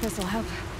This'll help.